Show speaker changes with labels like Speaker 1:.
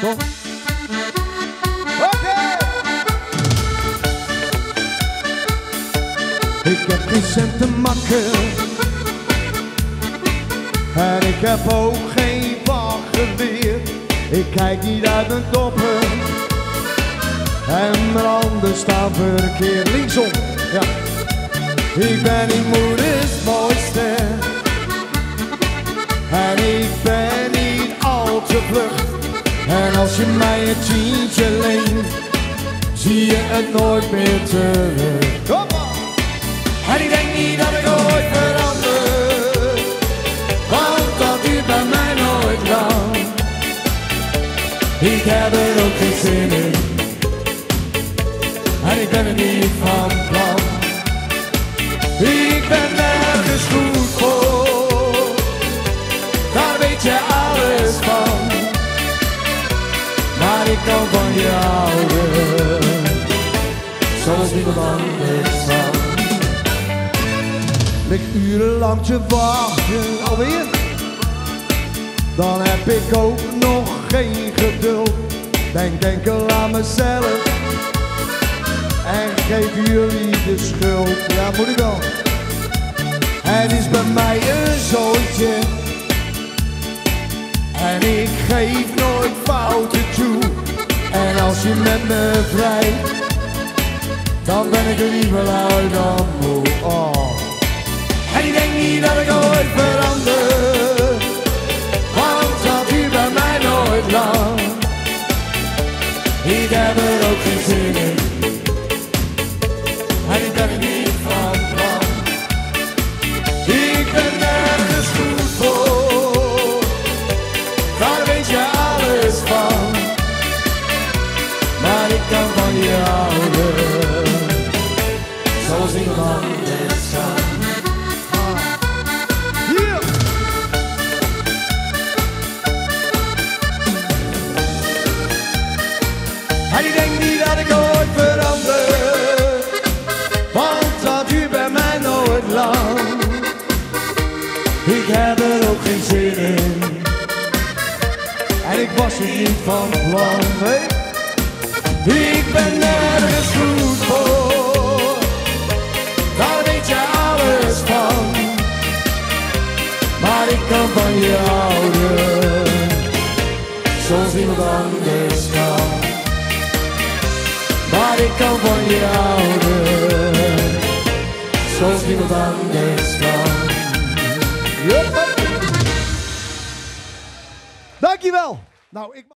Speaker 1: Toch? Ik heb geen te makken. En ik heb ook geen wachtgeweer. Ik kijk niet uit mijn doppen. En mijn handen staan verkeerd linksom. Ja. Ik ben niet moeders als je mij een tientje leent, zie je het nooit meer terug. Kom op! En ik denk niet dat ik ooit verander, want dat duurt bij mij nooit lang. Ik heb er ook geen zin in, en ik ben er niet van Kan van je houden, zoals niemand anders kan. Lig urenlang te wachten, alweer? Dan heb ik ook nog geen geduld. Denk enkel aan mezelf en geef jullie de schuld. Ja, moet ik wel. Het is bij mij een zooitje. En ik geef nooit. En als je met me vrijt, dan ben ik er liever uit dan moe. Oh. En ik denk niet dat ik ooit verander, want dat duurt bij mij nooit lang. Ik heb er ook geen zin in, Ik heb er ook geen zin in, en ik was er niet van plan. Nee. Ik ben nergens goed voor, daar weet je alles van. Maar ik kan van je houden, zoals niemand anders kan. Maar ik kan van je houden, zoals niemand anders kan. Dankjewel. Nou, ik...